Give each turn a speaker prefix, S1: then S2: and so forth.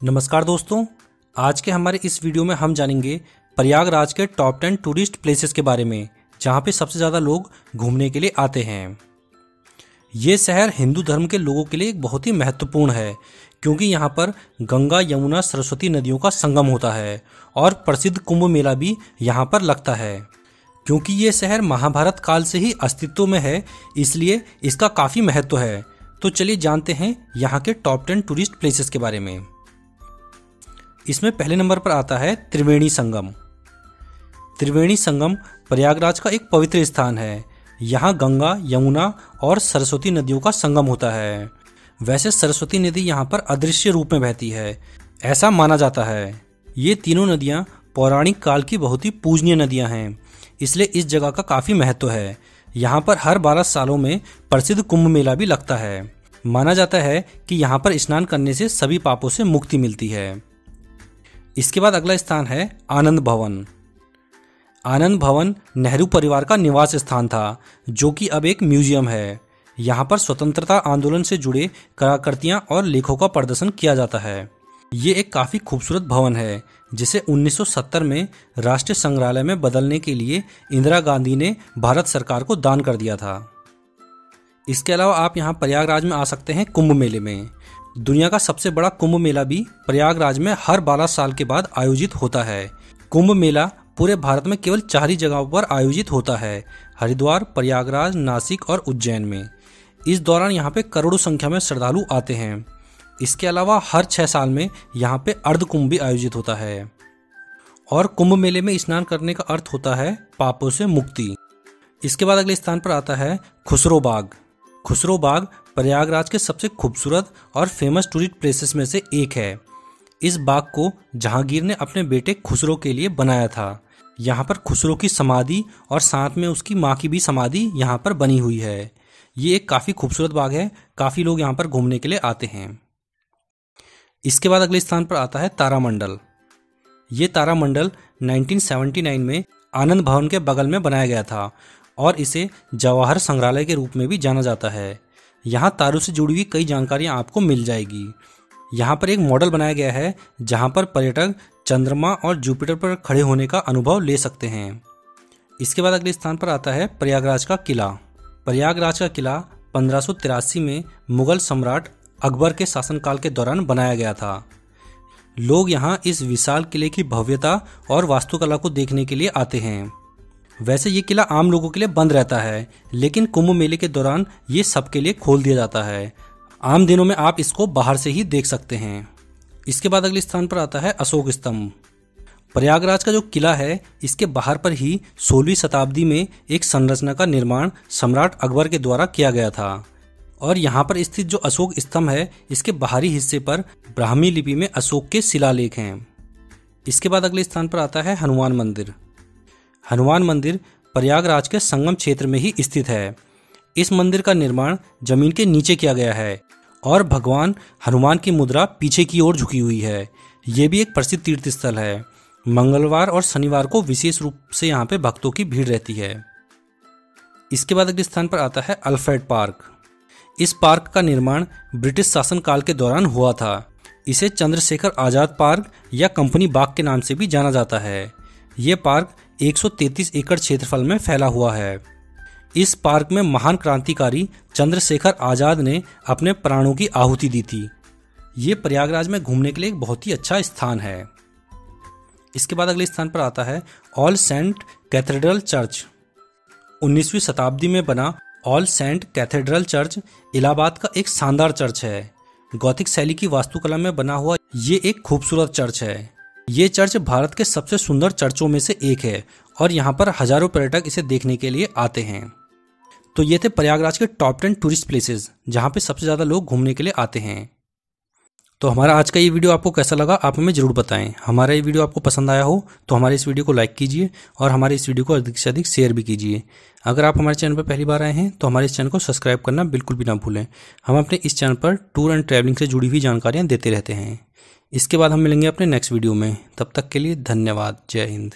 S1: नमस्कार दोस्तों, आज के हमारे इस वीडियो में हम जानेंगे प्रयागराज के टॉप टेन टूरिस्ट प्लेसेस के बारे में, जहाँ पे सबसे ज़्यादा लोग घूमने के लिए आते हैं। ये शहर हिंदू धर्म के लोगों के लिए एक बहुत ही महत्वपूर्ण है, क्योंकि यहाँ पर गंगा, यमुना, सरस्वती नदियों का संगम होता है और प्रसिद्ध कुंभ मेला भी यहाँ पर लगता है। क्योंकि ये शहर महाभारत काल से ही अस्तित्व में है, इसलिए इसका काफ़ी महत्व है। तो चलिए जानते हैं यहाँ के टॉप टेन टूरिस्ट प्लेसेस के बारे में। इसमें पहले नंबर पर आता है त्रिवेणी संगम। त्रिवेणी संगम प्रयागराज का एक पवित्र स्थान है। यहाँ गंगा, यमुना और सरस्वती नदियों का संगम होता है। वैसे सरस्वती नदी यहाँ पर अदृश्य रूप में बहती है। ऐसा माना जाता है। ये तीनों नदियाँ पौराणिक काल की बहुत ही पूजनीय नदियाँ हैं। इसलिए इस जगह का काफ़ी महत्व है। यहाँ पर हर बारह सालों में प्रसिद्ध कुंभ मेला भी लगता है। माना जाता है कि यहाँ पर स्नान करने से सभी पापों से मुक्ति मिलती है। इसके बाद अगला स्थान है आनंद भवन। आनंद भवन नेहरू परिवार का निवास स्थान था, जो कि अब एक म्यूज़ियम है। यहाँ पर स्वतंत्रता आंदोलन से जुड़े कलाकृतियाँ और लेखों का प्रदर्शन किया जाता है। ये एक काफ़ी खूबसूरत भवन है, जिसे 1970 में राष्ट्रीय संग्रहालय में बदलने के लिए इंदिरा गांधी ने भारत सरकार को दान कर दिया था। इसके अलावा आप यहाँ प्रयागराज में आ सकते हैं कुंभ मेले में। दुनिया का सबसे बड़ा कुंभ मेला भी प्रयागराज में हर बारह साल के बाद आयोजित होता है। कुंभ मेला पूरे भारत में केवल चार ही जगहों पर आयोजित होता है, हरिद्वार, प्रयागराज, नासिक और उज्जैन में। इस दौरान यहाँ पे करोड़ों संख्या में श्रद्धालु आते हैं। इसके अलावा हर छः साल में यहाँ पे अर्ध कुंभ भी आयोजित होता है। और कुंभ मेले में स्नान करने का अर्थ होता है पापों से मुक्ति। इसके बाद अगले स्थान पर आता है खुसरो बाग। खुसरो बाग प्रयागराज के सबसे खूबसूरत और फ़ेमस टूरिस्ट प्लेसेस में से एक है। इस बाग को जहांगीर ने अपने बेटे खुसरो के लिए बनाया था। यहाँ पर खुसरो की समाधि और साथ में उसकी माँ की भी समाधि यहाँ पर बनी हुई है। ये एक काफ़ी खूबसूरत बाग है। काफ़ी लोग यहाँ पर घूमने के लिए आते हैं। इसके बाद अगले स्थान पर आता है तारामंडल। ये तारामंडल 1979 में आनंद भवन के बगल में बनाया गया था और इसे जवाहर संग्रहालय के रूप में भी जाना जाता है। यहाँ तारों से जुड़ी हुई कई जानकारियाँ आपको मिल जाएगी। यहाँ पर एक मॉडल बनाया गया है, जहाँ पर पर्यटक चंद्रमा और जुपिटर पर खड़े होने का अनुभव ले सकते हैं। इसके बाद अगले स्थान पर आता है प्रयागराज का किला। प्रयागराज का किला पंद्रह में मुगल सम्राट अकबर के शासनकाल के दौरान बनाया गया था। लोग यहाँ इस विशाल किले की भव्यता और वास्तुकला को देखने के लिए आते हैं। वैसे ये किला आम लोगों के लिए बंद रहता है, लेकिन कुंभ मेले के दौरान ये सबके लिए खोल दिया जाता है। आम दिनों में आप इसको बाहर से ही देख सकते हैं। इसके बाद अगले स्थान पर आता है अशोक स्तंभ। प्रयागराज का जो किला है, इसके बाहर पर ही सोलहवीं शताब्दी में एक संरचना का निर्माण सम्राट अकबर के द्वारा किया गया था। और यहाँ पर स्थित जो अशोक स्तंभ है, इसके बाहरी हिस्से पर ब्राह्मी लिपि में अशोक के शिलालेख हैं। इसके बाद अगले स्थान पर आता है हनुमान मंदिर। हनुमान मंदिर प्रयागराज के संगम क्षेत्र में ही स्थित है। इस मंदिर का निर्माण ज़मीन के नीचे किया गया है और भगवान हनुमान की मुद्रा पीछे की ओर झुकी हुई है। ये भी एक प्रसिद्ध तीर्थ स्थल है। मंगलवार और शनिवार को विशेष रूप से यहाँ पे भक्तों की भीड़ रहती है। इसके बाद अगले स्थान पर आता है अल्फ्रेड पार्क। इस पार्क का निर्माण ब्रिटिश शासनकाल के दौरान हुआ था। इसे चंद्रशेखर आज़ाद पार्क या कंपनी बाग के नाम से भी जाना जाता है। ये पार्क 133 एकड़ क्षेत्रफल में फैला हुआ है। इस पार्क में महान क्रांतिकारी चंद्रशेखर आज़ाद ने अपने प्राणों की आहुति दी थी। ये प्रयागराज में घूमने के लिए एक बहुत ही अच्छा स्थान है। इसके बाद अगले स्थान पर आता है ऑल सेंट कैथेड्रल चर्च। 19वीं शताब्दी में बना all saint cathedral church Allahabad का एक शानदार चर्च है। गौतिक शैली की वास्तुकला में बना हुआ ये एक खूबसूरत चर्च है। ये चर्च भारत के सबसे सुंदर चर्चों में से एक है और यहाँ पर हज़ारों पर्यटक इसे देखने के लिए आते हैं। तो ये थे प्रयागराज के टॉप टेन टूरिस्ट प्लेसेस जहाँ पे सबसे ज़्यादा लोग घूमने के लिए आते हैं। तो हमारा आज का ये वीडियो आपको कैसा लगा, आप हमें ज़रूर बताएँ। हमारा ये वीडियो आपको पसंद आया हो तो हमारे इस वीडियो को लाइक कीजिए और हमारे इस वीडियो को अधिक से अधिक शेयर भी कीजिए। अगर आप हमारे चैनल पर पहली बार आए हैं तो हमारे इस चैनल को सब्सक्राइब करना बिल्कुल भी ना भूलें। हम अपने इस चैनल पर टूर एंड ट्रैवलिंग से जुड़ी हुई जानकारियाँ देते रहते हैं। इसके बाद हम मिलेंगे अपने नेक्स्ट वीडियो में। तब तक के लिए धन्यवाद। जय हिंद।